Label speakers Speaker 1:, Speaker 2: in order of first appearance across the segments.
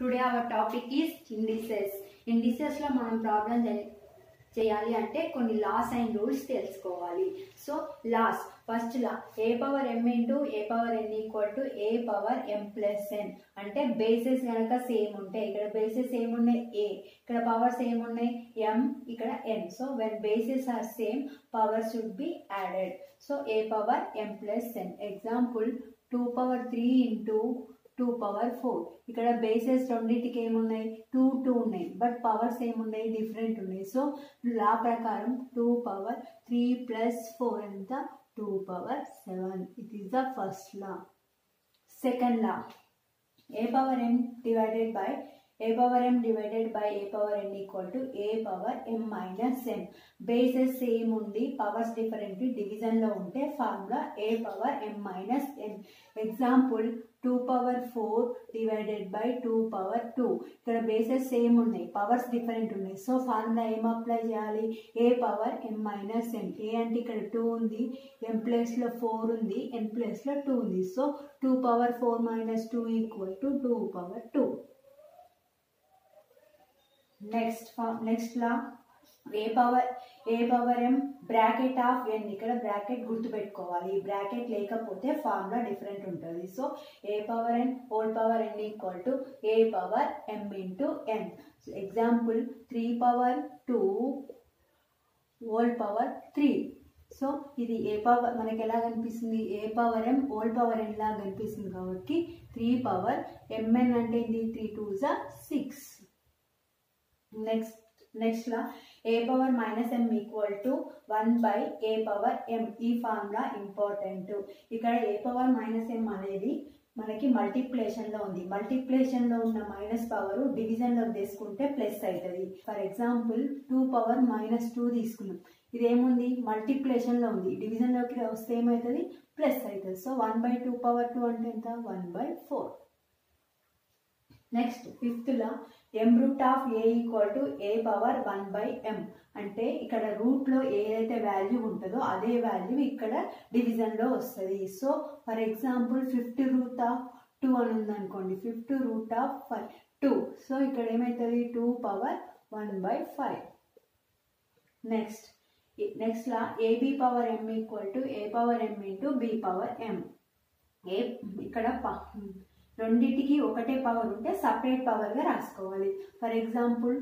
Speaker 1: Today our topic is indices ఇండిసెస్లో మనం problem చేయాలి అంటే కొన్ని లాస్ అండ్ రూల్స్ తెలుసుకోవాలి. So laws first law A power M into A power N equal to A power M plus N అంటే bases కనుక same ఉంటాయి ఇక్కడ bases ఏమున్నాయి ఏ ఇక్కడ పవర్స్ ఏమున్నాయి ఎం ఇక్కడ N so when bases are same power should be added so A power M plus N example two power three into two power four. ఇక్కడ bases రెండింటికి ఏమున్నాయి? టూ టూ ఉన్నాయి. బట్ పవర్స్ ఏమున్నాయి? Different ఉన్నాయి. So law ప్రకారం two power three plus four ఎంత? Two power seven. It is the first law second law A power M divided by A power M divided by A power N equal to A power M minus M bases same ఉంది. Powers different డివిజన్లో ఉంటే formula A power M minus M example two power four divided by two power two ఇక్కడ bases same ఉన్నాయి. Powers different ఉన్నాయి. So formula ఏం apply చేయాలి? A power M minus ఎన్ ఏ అంటే ఇక్కడ టూ ఉంది. ఎం ప్లేస్లో ఫోర్ ఉంది. ఎన్ ప్లేస్లో టూ ఉంది. So two power four minus two equal to two power two next next law A power A power? M bracket of N ఇక్కడ బ్రాకెట్ గుర్తుపెట్టుకోవాలి. ఈ బ్రాకెట్ లేకపోతే ఫార్ములా డిఫరెంట్ ఉంటుంది. So A power N whole power N equal to A power M into N example three power two whole power three so ఇది ఏ power మనకి ఎలా కనిపిస్తుంది? A power M whole power N లాగా కనిపిస్తుంది కాబట్టి three power MN అంటే ఇది three two జా six next next law A power minus M equal to one by A power M ఈ ఫార్ములా ఇంపార్టెంట్ ఇక్కడ ఏ పవర్ మైనస్ ఎం అనేది మనకి మల్టిప్లేషన్లో ఉంది. మల్టిప్లేషన్లో ఉన్న మైనస్ పవర్ డివిజన్లో తీసుకుంటే ప్లస్ అవుతుంది. For example two power minus two తీసుకున్నాం. ఇదేముంది? మల్టిప్లేషన్లో ఉంది. డివిజన్లోకి వస్తే ఏమవుతుంది? ప్లస్ అవుతుంది. So one by two power two అంటే ఎంత? One by four next ఫిఫ్త్లో M root of A equal to A power one by M అంటే ఇక్కడ రూట్లో ఏదైతే వాల్యూ ఉంటుందో అదే వాల్యూ ఇక్కడ డివిజన్లో వస్తుంది. So for example fifth root of two అని ఉందనుకోండి. Fifth root of five two so ఇక్కడ ఏమవుతుంది two power one by five next next law A B power M equal to A power M into B power M ఏ ఇక్కడ రెండింటికి ఒకటే power ఉంటే separate పవర్గా రాసుకోవాలి. For example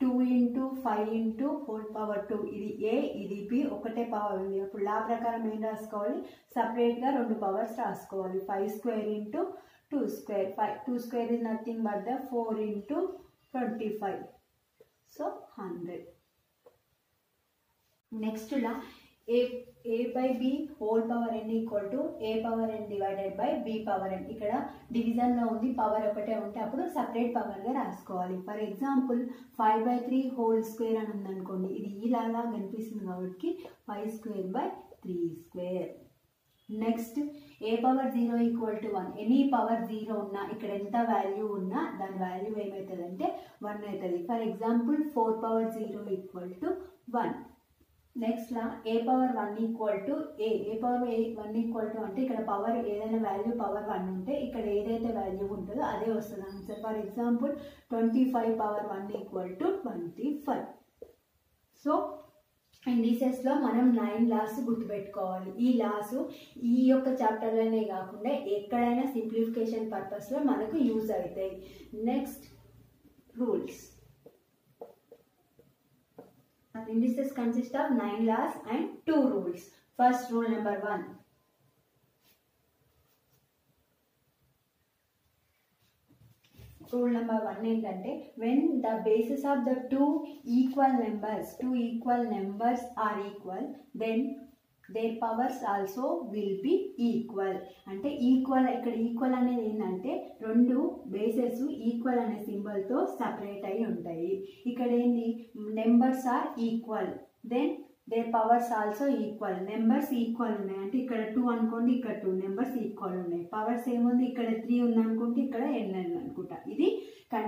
Speaker 1: two into five into whole power two ఇది ఏ ఇది B ఒకటే power ఉంది. అప్పుడు లా ప్రకారం ఏం రాసుకోవాలి? సపరేట్గా రెండు పవర్స్ రాసుకోవాలి. Five square into two square five two square is nothing but the four into twenty five so hundred next law A A by B whole power N equal to A power N divided by B power N ఇక్కడ డివిజన్లో ఉంది power ఒకటే ఉంటే అప్పుడు separate పవర్గా రాసుకోవాలి. For example five by three whole square అని ఉందనుకోండి ఇది ఇలాగా కనిపిస్తుంది కాబట్టి five square by three square next A power zero equal to one any power zero ఉన్నా ఇక్కడ ఎంత వాల్యూ ఉన్నా దాని వాల్యూ ఏమవుతుందంటే వన్ అవుతుంది. For example four power zero equal to one next law A power one equal to A A power A one equal to అంటే ఇక్కడ power ఏదైనా వాల్యూ పవర్ వన్ ఉంటే ఇక్కడ ఏదైతే వాల్యూ ఉంటుందో అదే వస్తుంది. Answer for example twenty five power one equal to twenty five so ఇండిసెస్లో మనం నైన్ లాస్ గుర్తుపెట్టుకోవాలి. ఈ లాస్ ఈ యొక్క చాప్టర్లోనే కాకుండా ఎక్కడైనా సింప్లిఫికేషన్ పర్పస్లో మనకు యూజ్ అవుతాయి. Next rules indices consist of nine laws and two rules. First rule number one. Rule number one ఏంటంటే when the basis of the two equal numbers two equal numbers are equal then their powers also will be equal అంటే equal ఇక్కడ equal అనేది ఏంటంటే రెండు bases equal అనే సింబల్తో separate అయి ఉంటాయి. ఇక్కడ ఏంది? Numbers are equal then their powers also equal numbers equal ఉన్నాయి. అంటే ఇక్కడ టూ అనుకోండి ఇక్కడ టూ నెంబర్స్ ఈక్వల్ ఉన్నాయి. పవర్స్ ఏముంది? ఇక్కడ త్రీ ఉంది అనుకుంటే ఇక్కడ ఎన్ అనుకుంటా ఇది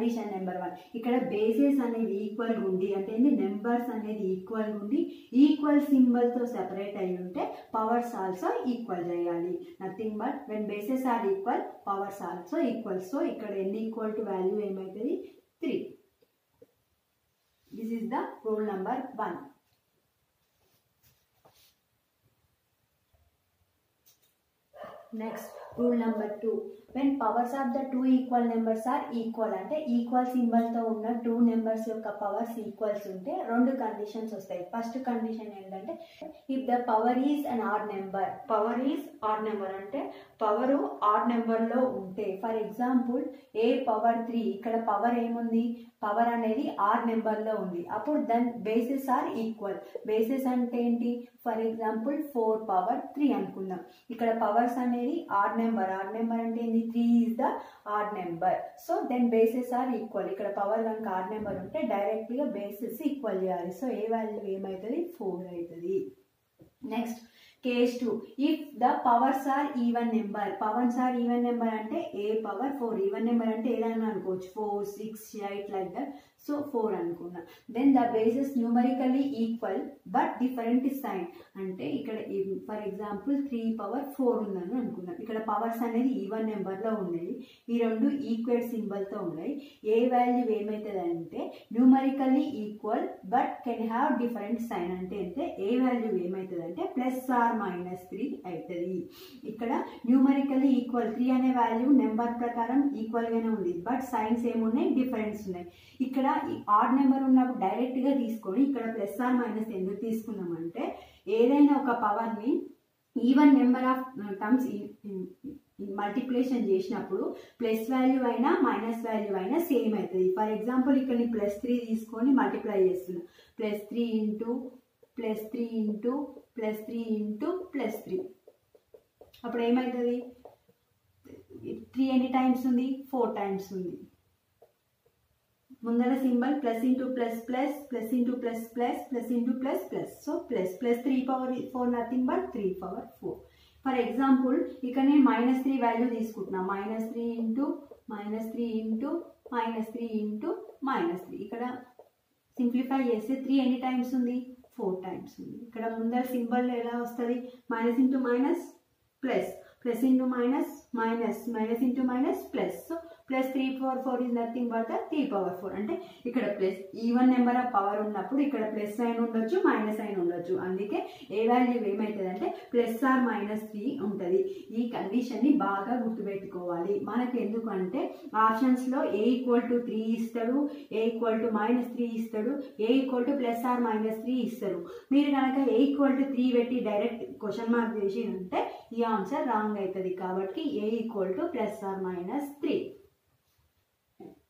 Speaker 1: కండిషన్ నెంబర్ వన్ ఇక్కడ బేసెస్ అనేది ఈక్వల్ ఉండి అంటే నెంబర్స్ అనేది ఈక్వల్ ఉండి ఈక్వల్ సింబల్తో సెపరేట్ అయి ఉంటే పవర్స్ ఆల్సో ఈక్వల్ చేయాలి. Nothing but when bases are equal powers also equal so ఇక్కడ ఎన్ని ఈక్వల్ టు వాల్యూ ఏమవుతుంది three this is the rule number one next rule number two when powers of the two equal numbers are equal అంటే equal సింబల్తో ఉన్న two numbers యొక్క powers equals ఉంటే రెండు conditions వస్తాయి. ఫస్ట్ కండిషన్ ఏంటంటే if the power is an odd number power is odd number అంటే power odd నెంబర్లో ఉంటే for example A power three ఇక్కడ పవర్ ఏముంది? పవర్ అనేది ఆర్ నెంబర్లో ఉంది. అప్పుడు then basis are equal basis అంటే ఏంటి? For example four power three అనుకుందాం. ఇక్కడ పవర్స్ అనేది ఆర్ నెంబర్ ఆర్ నెంబర్ అంటే ఏంటి three is the odd number so then basis are equal ఇక్కడ పవర్ వన్కి ఆర్ నెంబర్ ఉంటే డైరెక్ట్గా బేసిస్ ఈక్వల్ చేయాలి. సో ఏ వాల్యూ ఏమవుతుంది ఫోర్ అవుతుంది. Next case two if the powers are even number powers are even number అంటే A power four even number అంటే ఏదైనా అనుకోవచ్చు. Four six eight like that so four అనుకున్నా then the bases numerically equal but different sign అంటే ఇక్కడ for example three power four ఉందని అనుకున్నాం ఇక్కడ పవర్స్ అనేది ఈవెన్ నెంబర్లో ఉన్నాయి. ఈ రెండు ఈక్వేట్ సింబల్తో ఉన్నాయి. ఏ వాల్యూ ఏమవుతుంది అంటే numerically equal but can have different sign అంటే అంటే ఏ వాల్యూ ఏమవుతుంది అంటే ప్లస్ ఆర్ మైనస్ త్రీ అవుతుంది ఇక్కడ న్యూమరికలీ ఈక్వల్ త్రీ అనే వాల్యూ నెంబర్ ప్రకారం ఈక్వల్గానే ఉంది. బట్ సైన్స్ ఏమున్నాయి? డిఫరెన్స్ ఉన్నాయి. ఇక్కడ ఆడ్ నెంబర్ ఉన్నప్పుడు డైరెక్ట్గా తీసుకొని ఇక్కడ ప్లస్ ఆర్ మైనస్ ఎందుకు తీసుకున్నామంటే ఏదైనా ఒక పవర్ని even number of terms multiplication చేసినప్పుడు ప్లస్ వాల్యూ అయినా మైనస్ వాల్యూ అయినా సేమ్ అవుతుంది. ఫర్ ఎగ్జాంపుల్ ఇక్కడ నేను ప్లస్ త్రీ తీసుకొని మల్టిప్లై చేస్తున్నా. Plus three into plus three into plus three into plus three అప్పుడు ఏమవుతుంది? త్రీ ఎన్ని టైమ్స్ ఉంది? ఫోర్ టైమ్స్ ఉంది. ముందర symbol plus into plus plus plus into plus plus plus into plus plus. So plus plus three power four nothing but three power four. For example ఇక్కడ నేను minus three value తీసుకుంటున్నా. Minus three into minus three into minus three into minus three. ఇక్కడ simplify చేస్తే three ఎన్ని times ఉంది? Four times ఉంది. ఇక్కడ ముందర సింబల్ ఎలా వస్తుంది? Minus into minus plus. Plus into minus minus. Minus into minus plus. So plus three power four is nothing but three power four. అంటే ఇక్కడ plus even number of power ఉన్నప్పుడు ఇక్కడ plus sign ఉండొచ్చు minus sign ఉండొచ్చు. అందుకే a value ఏమవుతుంది అంటే plus or minus three ఉంటుంది. ఈ కండిషన్ని బాగా గుర్తుపెట్టుకోవాలి. మనకు ఎందుకంటే ఆప్షన్స్లో ఏ ఈక్వల్ టు త్రీ ఇస్తాడు A equal to minus three ఇస్తాడు A equal to plus or minus three ఇస్తారు. మీరు కనుక ఏ ఈక్వల్ టు త్రీ పెట్టి డైరెక్ట్ క్వశ్చన్ మార్క్ చేసి ఉంటే ఈ ఆన్సర్ రాంగ్ అవుతుంది కాబట్టి A equal to plus or minus three.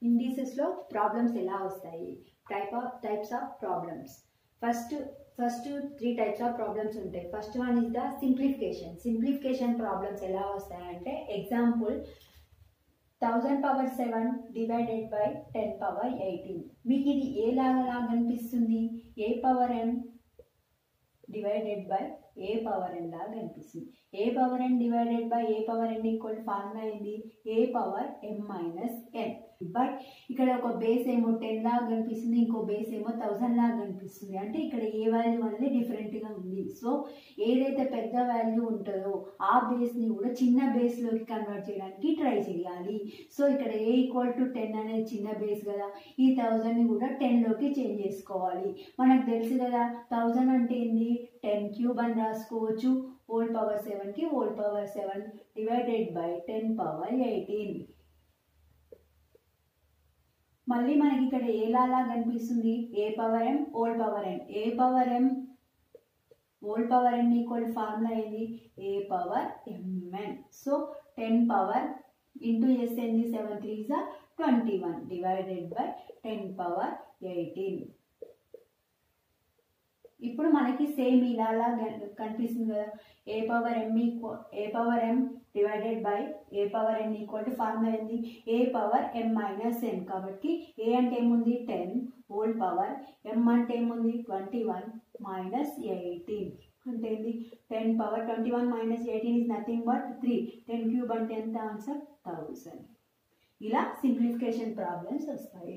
Speaker 1: ఇండిసెస్లో problems ఎలా వస్తాయి? Type of types of problems first first three types of problems ఉంటాయి. First one is the simplification simplification problems ఎలా వస్తాయంటే example thousand power seven divided by ten power eighteen మీకు ఇది ఏ లాగా అనిపిస్తుంది A power N divided by A power N లాగా అనిపిస్తుంది. A power N divided by A power N equal formula ఏంది? A power M minus N but ఇక్కడ ఒక base ఏమో టెన్ లాగా కనిపిస్తుంది ఇంకో బేస్ ఏమో థౌసండ్ లాగా కనిపిస్తుంది. అంటే ఇక్కడ ఏ వాల్యూ అనేది డిఫరెంట్గా ఉంది. సో ఏదైతే పెద్ద వాల్యూ ఉంటుందో ఆ బేస్ని కూడా చిన్న బేస్లోకి కన్వర్ట్ చేయడానికి ట్రై చేయాలి. సో ఇక్కడ ఏ ఈక్వల్ టు టెన్ అనేది చిన్న బేస్ కదా. ఈ థౌజండ్ని కూడా టెన్లోకి చేంజ్ చేసుకోవాలి. మనకు తెలుసు కదా థౌజండ్ అంటే ఏంది? టెన్ క్యూబ్ అని రాసుకోవచ్చు. ఓల్డ్ పవర్ సెవెన్కి whole power seven divided by ten power eighteen మళ్ళీ మనకి ఇక్కడ ఏలాలా కనిపిస్తుంది? A power M whole power M A power M whole power N equal formula ఏంది? A power M N so ten power into yes ఏంది seven three జా twenty one divided by ten power eighteen ఇప్పుడు మనకి same ఇలాలా కనిపిస్తుంది కదా. A power M equal A power M divided by A power N equal to formula ఏంది? ఏ power ఎం minus n కాబట్టి a అంటే ఏముంది? టెన్ హోల్ పవర్ ఎం అంటే ఏముంది? ట్వంటీ వన్ మైనస్ ఎయిటీన్ అంటే ఏంది? Ten power twenty one minus eighteen is nothing but three ten cube అంటే ఎంత? ఆన్సర్ థౌసండ్ ఇలా సింప్లిఫికేషన్ ప్రాబ్లమ్స్ వస్తాయి.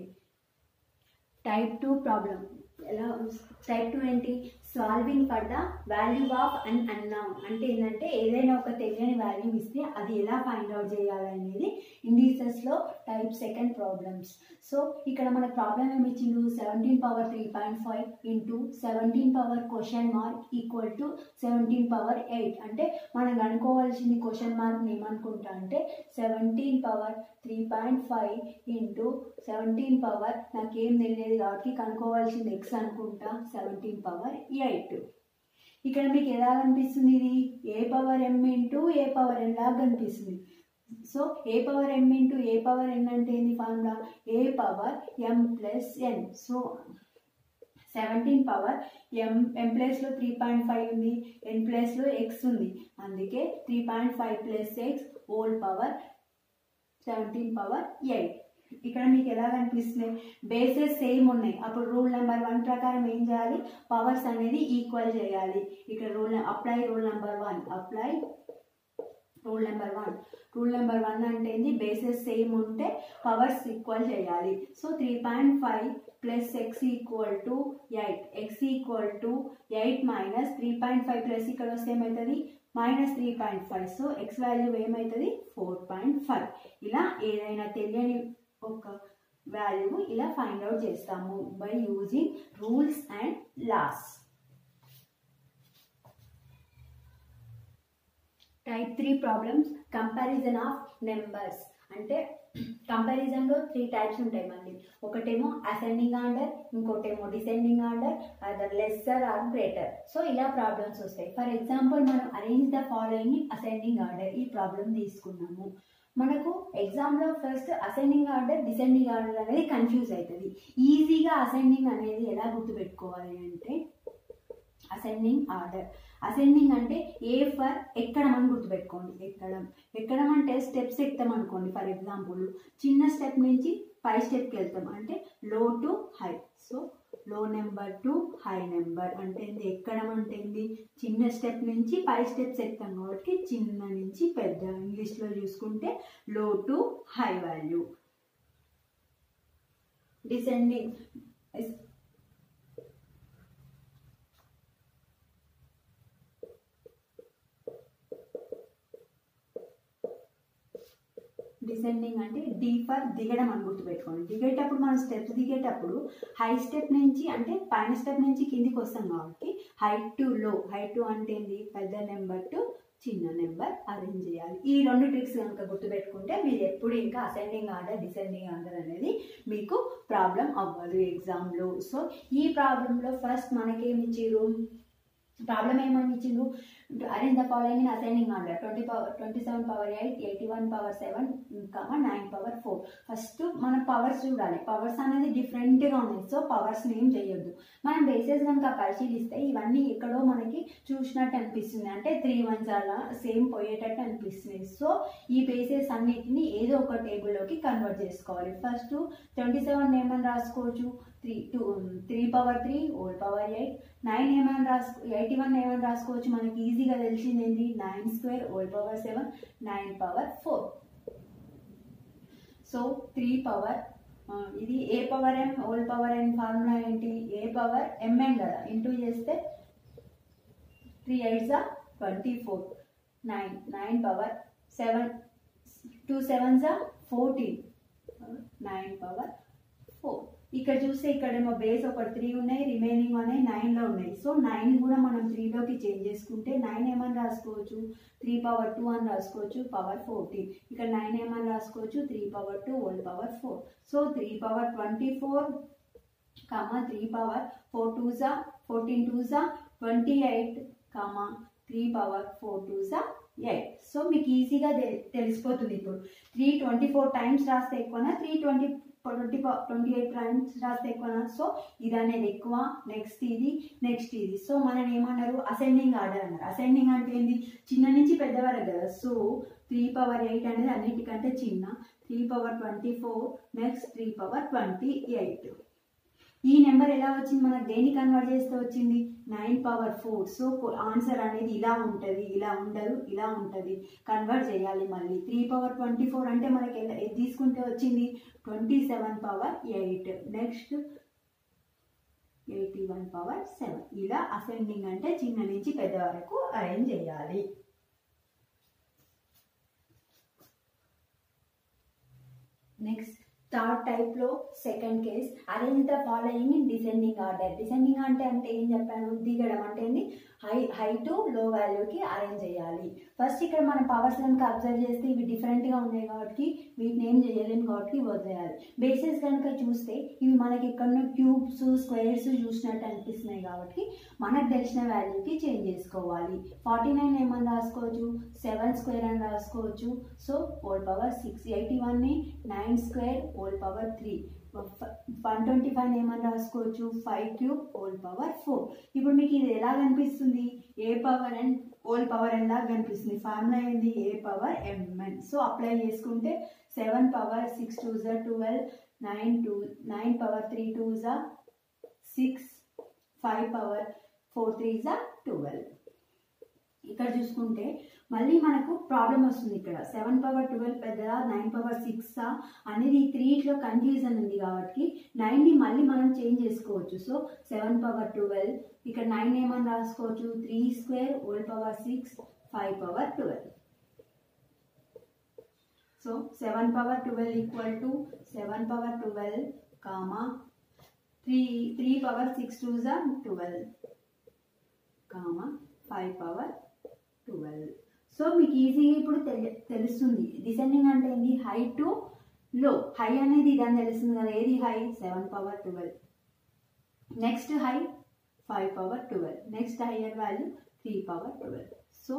Speaker 1: టైప్ టూ ప్రాబ్లమ్ ఎలా టైప్ టూ ఏంటి solving for the value of an unknown అంటే ఏంటంటే ఏదైనా ఒక తెలియని వాల్యూ ఇస్తే అది ఎలా ఫైండ్ అవుట్ చేయాలనేది ఇండిసెస్లో టైప్ సెకండ్ ప్రాబ్లమ్స్ సో ఇక్కడ మన ప్రాబ్లం ఏమి ఇచ్చిండు? Seventeen power three point five into seventeen power question mark equal to seventeen power eight అంటే మనం అనుకోవాల్సింది క్వశ్చన్ మార్క్ ఏమనుకుంటా అంటే seventeen power three point five into seventeen power నాకేం తెలియదు కాబట్టి కనుక్కోవాల్సింది ఎక్స్ అనుకుంటా సెవెంటీన్ పవర్ ఎయిట్. ఇక్కడ మీకు ఎలా కనిపిస్తుంది ఇది? A power M into A power N లాగా కనిపిస్తుంది. So A power M into A power N అంటే ఏంది formula? A power M plus N so seventeen power M M ప్లస్లో త్రీ పాయింట్ ఫైవ్ ఉంది ఎన్ ప్లస్లో ఎక్స్ ఉంది. అందుకే three point five plus X whole power seventeen power eight ఇక్కడ మీకు ఎలా కనిపిస్తున్నాయి? బేసెస్ సేమ్ ఉన్నాయి. అప్పుడు రూల్ నెంబర్ వన్ ప్రకారం ఏం చేయాలి? పవర్స్ అనేది ఈక్వల్ చేయాలి. ఇక్కడ rule apply rule number one apply rule number one rule number one అంటే ఏంది? బేసెస్ సేమ్ ఉంటే పవర్స్ ఈక్వల్ చేయాలి. So three point five plus X equal to eight X equal to eight minus three point five plus ఇక్కడ వస్తే ఏమవుతుంది minus three point five so X value ఏమవుతుంది four point five ఇలా ఏదైనా తెలియని ఒక వాల్యూ ఇలా ఫైండ్ అవుట్ చేస్తాము by using rules and laws type three problems comparison of numbers అంటే కంపారిజన్లో త్రీ టైప్స్ ఉంటాయి మళ్ళీ. ఒకటేమో అసెండింగ్ ఆర్డర్ ఇంకోటేమో descending order other lesser or greater so ఇలా ప్రాబ్లమ్స్ వస్తాయి. ఫర్ ఎగ్జాంపుల్ మనం arrange the following ascending order ఈ ప్రాబ్లం తీసుకున్నాము. మనకు ఎగ్జామ్లో first ascending order descending order అనేది కన్ఫ్యూజ్ అవుతుంది ఈజీగా అసెండింగ్ అనేది ఎలా గుర్తుపెట్టుకోవాలి అంటే అసెండింగ్ ఆర్డర్ అసెండింగ్ అంటే ఏ ఫర్ ఎక్కడం అని గుర్తుపెట్టుకోండి. ఎక్కడం. ఎక్కడం అంటే స్టెప్స్ ఎక్కుతాం అనుకోండి ఫర్ ఎగ్జాంపుల్ చిన్న స్టెప్ నుంచి పై స్టెప్కి వెళ్తాం. అంటే low to high so low number to high number అంటే ఏంది? ఎక్కడం అంటే ఏంది? చిన్న స్టెప్ నుంచి పై స్టెప్స్ ఎక్కుతాం కాబట్టి చిన్న నుంచి పెద్ద. ఇంగ్లీష్లో చూసుకుంటే low to high value descending descending అంటే డి ఫర్ దిగడం అని గుర్తుపెట్టుకోండి. దిగేటప్పుడు మనం స్టెప్స్ దిగేటప్పుడు హై స్టెప్ నుంచి అంటే పైన స్టెప్ నుంచి కిందికి వస్తాం కాబట్టి high to low high to అంటే ఏంది? పెద్ద నెంబర్ టు చిన్న నెంబర్ అరేంజ్ చేయాలి. ఈ రెండు ట్రిక్స్ కనుక గుర్తుపెట్టుకుంటే మీరు ఎప్పుడు ఇంకా అసెండింగ్ ఆర్డర్ డిసెండింగ్ ఆర్డర్ అనేది మీకు ప్రాబ్లం అవ్వదు ఎగ్జామ్లో సో ఈ ప్రాబ్లంలో ఫస్ట్ మనకేమి ఇచ్చిర్రు? ప్రాబ్లం ఏమని ఇచ్చిండు arrange the following ascending order twenty power twenty seven power eight eighty one power seven ఇంకా నైన్ పవర్ ఫోర్ ఫస్ట్ మన పవర్స్ చూడాలి. పవర్స్ అనేది డిఫరెంట్గా ఉన్నాయి. సో పవర్స్ ఏం చేయొద్దు. మనం బేసెస్ కనుక పరిశీలిస్తే ఇవన్నీ ఎక్కడో మనకి చూసినట్టు అనిపిస్తుంది. అంటే త్రీ వన్స్ అలా సేమ్ పోయేటట్టు అనిపిస్తుంది. సో ఈ బేసెస్ అన్నిటిని ఏదో ఒక టేబుల్లోకి కన్వర్ట్ చేసుకోవాలి. ఫస్ట్ ట్వంటీ సెవెన్ ఏమని రాసుకోవచ్చు? Three two three power three whole power eight nine ఏమని రాసుకో ఎయిటీ వన్ ఏమని రాసుకోవచ్చు? మనకి ఈజీ ఈజీగా తెలిసింది ఏంటి nine square whole power seven nine power four so three power ఇది a power m whole power m formula ఏంటి? ఏ పవర్ ఎంఎన్ కదా. ఇంటూ చేస్తే three eights twenty four nine nine power seven two sevens fourteen nine power four ఇక్కడ చూస్తే ఇక్కడేమో base ఒక three ఉన్నాయి remaining ఉన్నాయి నైన్లో ఉన్నాయి. సో నైన్ కూడా మనం త్రీలోకి చేంజ్ చేసుకుంటే నైన్ ఏమని రాసుకోవచ్చు? త్రీ పవర్ టూ అని రాసుకోవచ్చు పవర్ ఫోర్టీన్ ఇక్కడ నైన్ ఏమని రాసుకోవచ్చు? Three power two whole power four so three power twenty four comma three power four two జా ఫోర్టీన్ టూ జా twenty eight comma three power four two జా eight so మీకు ఈజీగా తెలిసిపోతుంది ఇప్పుడు. త్రీ ట్వంటీ ఫోర్ టైమ్స్ రాస్తే ఎక్కువనా? Three twenty twenty twenty eight primes రాస్తే ఎక్కువ సో ఇది అనేది ఎక్కువ. నెక్స్ట్ ఇది నెక్స్ట్ ఇది. సో మనం ఏమన్నారు అసెండింగ్ ఆర్డర్ అన్నారు. అసెండింగ్ అంటే ఏంది? చిన్న నుంచి పెద్ద వరకు కదా. సో త్రీ పవర్ ఎయిట్ అనేది అన్నిటికంటే చిన్న. Three power twenty four next three power twenty eight ఈ నెంబర్ ఎలా వచ్చింది? మనకు దేని కన్వర్ట్ చేస్తే వచ్చింది? Nine power four so answer అనేది ఇలా ఉంటుంది ఇలా ఉండదు ఇలా ఉంటుంది. కన్వర్ట్ చేయాలి మళ్ళీ. త్రీ పవర్ ట్వంటీ ఫోర్ అంటే మనకి ఎలా తీసుకుంటే వచ్చింది? Twenty seven power eight next eighty one power seven ఇలా అసెండింగ్ అంటే చిన్న నుంచి పెద్ద వరకు అరేంజ్ చేయాలి. నెక్స్ట్ థర్డ్ టైప్లో second case. Arrange the following? In descending order. Descending అంటే అంటే ఏం చెప్పాను? దిగడం అంటే ఏంది? హై హై టు లో వాల్యూకి అరేంజ్ చేయాలి. ఫస్ట్ ఇక్కడ మన పవర్స్ కనుక అబ్జర్వ్ చేస్తే ఇవి డిఫరెంట్గా ఉన్నాయి కాబట్టి వీటిని ఏం చేయలేము కాబట్టి వదిలేయాలి. బేసెస్ కనుక చూస్తే ఇవి మనకి ఎక్కడో క్యూబ్స్ స్క్వేర్స్ చూసినట్టు అనిపిస్తున్నాయి కాబట్టి మనకు తెలిసిన వాల్యూకి చేంజ్ చేసుకోవాలి. ఫార్టీ నైన్ ఏమని రాసుకోవచ్చు? సెవెన్ స్క్వేర్ అని రాసుకోవచ్చు. So whole power six eighty వన్ని nine square whole power three one twenty five ఏమని రాసుకోవచ్చు? Five cube whole power four. ఇప్పుడు మీకు ఇది ఎలా కనిపిస్తుంది? A power and whole power ఎలా కనిపిస్తుంది? ఫార్ములా ఏంది? A power m n. So apply చేసుకుంటే సెవెన్ పవర్ సిక్స్ టూ జా twelve nine two nine power three two జా six five power four three జా ట్వెల్వ్. ఇక్కడ చూసుకుంటే మళ్ళీ మనకు ప్రాబ్లం వస్తుంది ఇక్కడ. సెవెన్ పవర్ ట్వెల్వ్ పెద్దదా? నైన్ పవర్ సిక్సా అనేది ఈ త్రీట్లో కన్ఫ్యూజన్ ఉంది కాబట్టి నైన్ని మళ్ళీ మనం చేంజ్ చేసుకోవచ్చు. సో సెవెన్ పవర్ ట్వెల్వ్ ఇక్కడ నైన్ ఏమని రాసుకోవచ్చు? Three square whole power six five power twelve so seven power twelve equal to seven power twelve comma three three power six two జా twelve comma five power twelve so మీకు ఈజీగా ఇప్పుడు తెలుస్తుంది. Descending అంటే ఏంటి high to low high అనేది ఇదని తెలుస్తుంది కదా. ఏది high seven power twelve next high five power twelve next higher value three power twelve so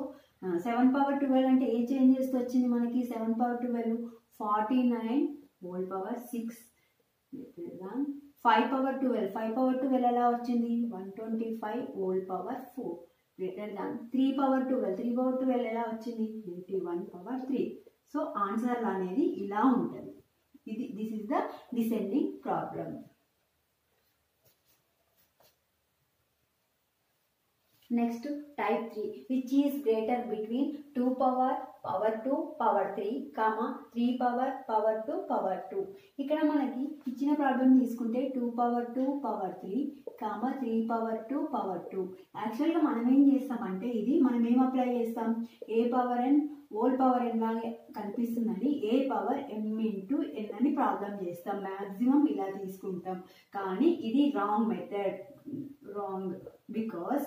Speaker 1: seven power twelve అంటే ఏ చేంజెస్ వచ్చింది మనకి? Seven power twelve forty nine whole power six five power twelve five power twelve ఎలా వచ్చింది? One twenty five whole power four greater than three power twelve three power twelve ఎలా వచ్చింది? Eighty one power three so answer అనేది ఇలా ఉంటుంది. ఇది this is the descending problem next type three which is greater between two power power two power three comma three power power two power two ఇక్కడ మనకి ఇచ్చిన problem తీసుకుంటే two power two power three comma three power two power two యాక్చువల్గా మనం ఏం చేస్తామంటే ఇది మనం ఏం అప్లై చేస్తాం? A power n whole power n లాగా కనిపిస్తుందని a power M into n అని ప్రాబ్లం చేస్తాం. మ్యాక్సిమం ఇలా తీసుకుంటాం. కానీ ఇది రాంగ్ మెథడ్ రాంగ్ బికాస్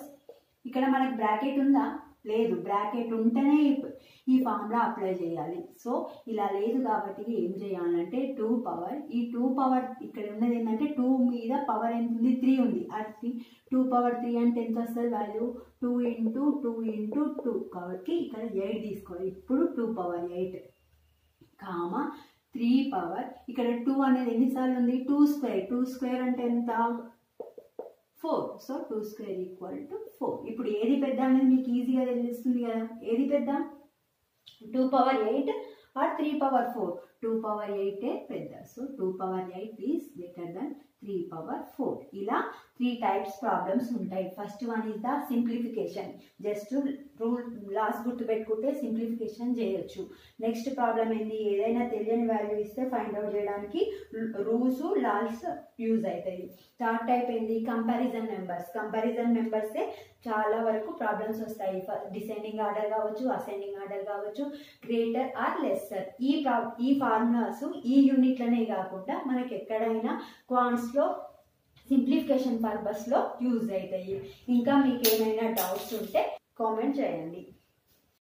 Speaker 1: ఇక్కడ మనకి బ్రాకెట్ ఉందా? లేదు. బ్రాకెట్ ఉంటేనే ఈ ఫార్ములా అప్లై చేయాలి. సో ఇలా లేదు కాబట్టి ఏం చేయాలంటే టూ పవర్ ఈ టూ పవర్ ఇక్కడ ఉన్నది ఏంటంటే టూ మీద పవర్ ఎంత ఉంది? త్రీ ఉంది. అది టూ పవర్ త్రీ అంటే ఎంత వస్తుంది value? Two into two into two. కాబట్టి ఇక్కడ ఎయిట్ తీసుకోవాలి. ఇప్పుడు two power eight. Comma three power. ఇక్కడ టూ అనేది ఎన్నిసార్లు ఉంది? Two square. టూ స్క్వేర్ అంటే ఎంత? Four. So two square equal to four. ఇప్పుడు ఏది పెద్ద అనేది మీకు ఈజీగా తెలుస్తుంది కదా. ఏది పెద్ద? Two power eight or three power four. Two power ఎయిటే పెద్ద. So two power eight is better than three power four. ఇలా త్రీ టైప్స్ ప్రాబ్లమ్స్ ఉంటాయి. First one is the simplification. Just rule laws గుర్తు పెట్టుకుంటే సింప్లిఫికేషన్ చేయొచ్చు. Next problem ఏంది? ఏదైనా తెలియని value ఇస్తే ఫైండ్ అవుట్ చేయడానికి రూల్స్ లాల్స్ యూజ్ అవుతాయి. థర్డ్ టైప్ ఏంది? Comparison members. కంపారిజన్ మెంబర్సే చాలా వరకు ప్రాబ్లమ్స్ వస్తాయి. డిసెండింగ్ ఆర్డర్ కావచ్చు అసెండింగ్ ఆర్డర్ కావచ్చు గ్రేటర్ ఆర్ లెస్సర్. ఈ ఈ ఫార్ములాస్ ఈ యూనిట్లనే కాకుండా మనకి ఎక్కడైనా క్వాంట్స్లో సింప్లిఫికేషన్ పర్పస్లో యూజ్ అవుతాయి. ఇంకా మీకు ఏమైనా డౌట్స్ ఉంటే కామెంట్ చేయండి.